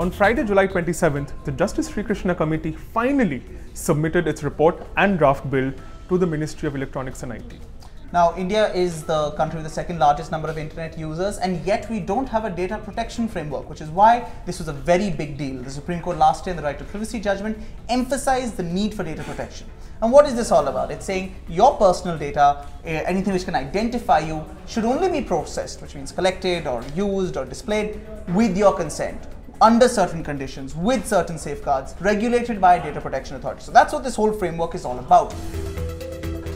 On Friday, July 27th, the Justice Srikrishna Committee finally submitted its report and draft bill to the Ministry of Electronics and IT. Now, India is the country with the second largest number of internet users, and yet we don't have a data protection framework, which is why this was a very big deal. The Supreme Court last year in the right to privacy judgment emphasized the need for data protection. And what is this all about? It's saying your personal data, eh, anything which can identify you, should only be processed, which means collected or used or displayed with your consent under certain conditions, with certain safeguards, regulated by a data protection authority. So that's what this whole framework is all about.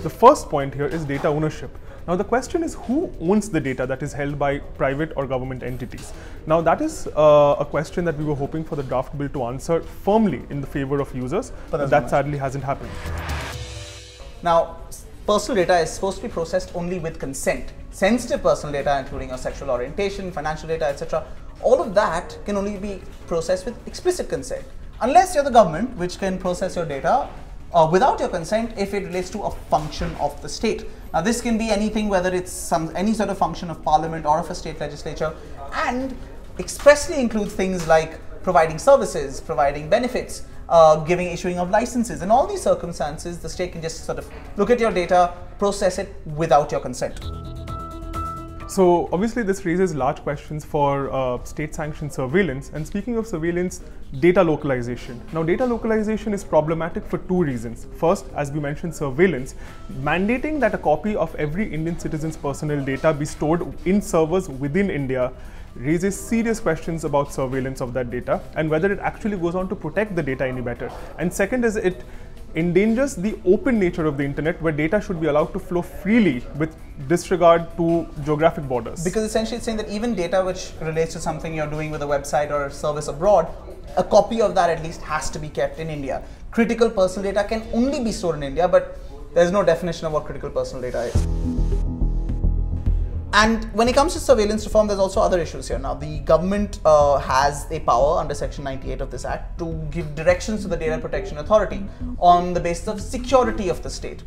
The first point here is data ownership. Now the question is who owns the data that is held by private or government entities? Now that is uh, a question that we were hoping for the draft bill to answer firmly in the favor of users, but, but that sadly hasn't happened. Now, personal data is supposed to be processed only with consent. Sensitive personal data, including your sexual orientation, financial data, etc., all of that can only be processed with explicit consent. Unless you're the government, which can process your data uh, without your consent if it relates to a function of the state. Now this can be anything whether it's some any sort of function of parliament or of a state legislature and expressly includes things like providing services, providing benefits, uh, giving issuing of licenses. In all these circumstances, the state can just sort of look at your data, process it without your consent. So obviously this raises large questions for uh, state-sanctioned surveillance. And speaking of surveillance, data localization. Now data localization is problematic for two reasons. First, as we mentioned, surveillance. Mandating that a copy of every Indian citizen's personal data be stored in servers within India raises serious questions about surveillance of that data and whether it actually goes on to protect the data any better. And second is it endangers the open nature of the internet where data should be allowed to flow freely with disregard to geographic borders. Because essentially it's saying that even data which relates to something you're doing with a website or a service abroad, a copy of that at least has to be kept in India. Critical personal data can only be stored in India, but there's no definition of what critical personal data is. And when it comes to surveillance reform, there's also other issues here. Now, the government uh, has a power under Section 98 of this Act to give directions to the Data Protection Authority on the basis of security of the state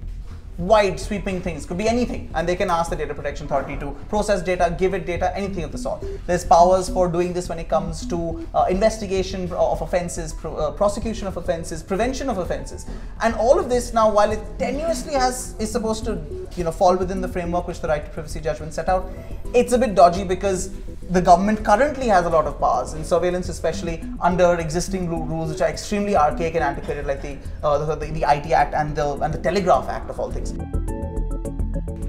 wide sweeping things. Could be anything. And they can ask the data protection authority to process data give it data anything of the sort. There's powers for doing this when it comes to uh, investigation of offenses pro uh, prosecution of offenses prevention of offenses. And all of this now while it tenuously has is supposed to you know fall within the framework which the right to privacy judgment set out it's a bit dodgy because the government currently has a lot of powers in surveillance, especially under existing rules which are extremely archaic and antiquated, like the, uh, the, the, the, IT Act and the, and the Telegraph Act of all things.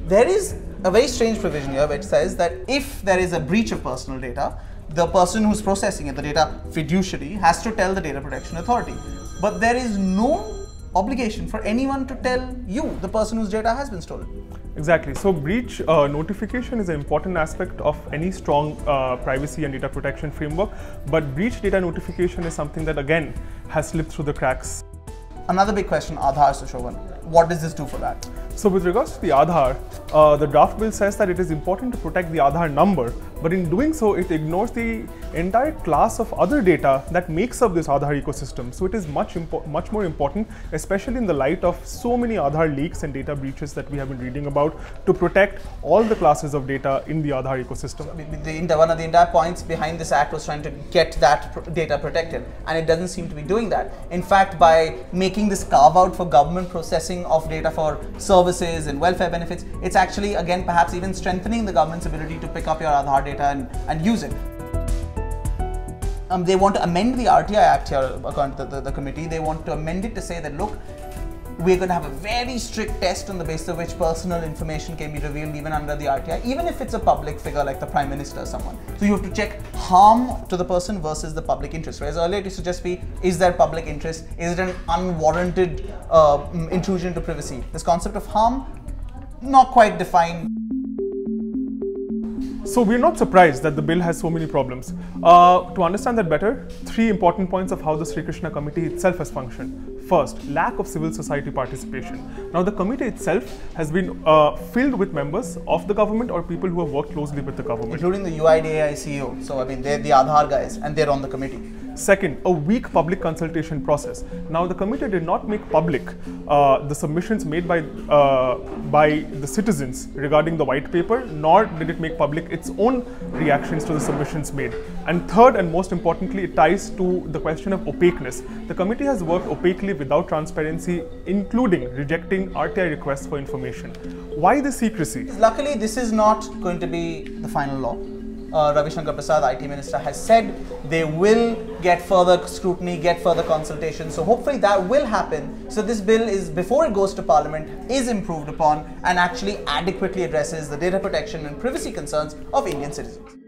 There is a very strange provision here which says that if there is a breach of personal data, the person who's processing it, the data fiduciary, has to tell the Data Protection Authority. But there is no obligation for anyone to tell you, the person whose data has been stolen. Exactly. So breach uh, notification is an important aspect of any strong uh, privacy and data protection framework. But breach data notification is something that again has slipped through the cracks. Another big question, Aadhaar, Sushovan. What does this do for that? So with regards to the Aadhaar, uh, the draft bill says that it is important to protect the Aadhaar number, but in doing so, it ignores the entire class of other data that makes up this Aadhaar ecosystem. So it is much much more important, especially in the light of so many Aadhaar leaks and data breaches that we have been reading about, to protect all the classes of data in the Aadhaar ecosystem. So one of the entire points behind this act was trying to get that data protected, and it doesn't seem to be doing that. In fact, by making this carve out for government processing of data for service services and welfare benefits, it's actually, again, perhaps even strengthening the government's ability to pick up your Aadhaar data and, and use it. Um, they want to amend the RTI Act here, according to the, the, the committee. They want to amend it to say that, look, we're going to have a very strict test on the basis of which personal information can be revealed even under the RTI, even if it's a public figure like the Prime Minister or someone. So you have to check harm to the person versus the public interest. Whereas earlier it used to just be, is there public interest? Is it an unwarranted uh, intrusion into privacy? This concept of harm, not quite defined. So we're not surprised that the bill has so many problems. Uh, to understand that better, three important points of how the Srikrishna committee itself has functioned. First, lack of civil society participation. Now, the committee itself has been uh, filled with members of the government or people who have worked closely with the government. Including the UIDAI CEO. So, I mean, they're the Aadhaar guys and they're on the committee. Second, a weak public consultation process. Now, the committee did not make public uh, the submissions made by uh, by the citizens regarding the white paper, nor did it make public its own reactions to the submissions made. And third, and most importantly, it ties to the question of opaqueness. The committee has worked opaquely without transparency, including rejecting RTI requests for information. Why the secrecy? Luckily, this is not going to be the final law. Uh, Ravi Shankar Prasad, IT Minister, has said they will get further scrutiny, get further consultation. So hopefully that will happen. So this bill is, before it goes to Parliament, is improved upon and actually adequately addresses the data protection and privacy concerns of Indian citizens.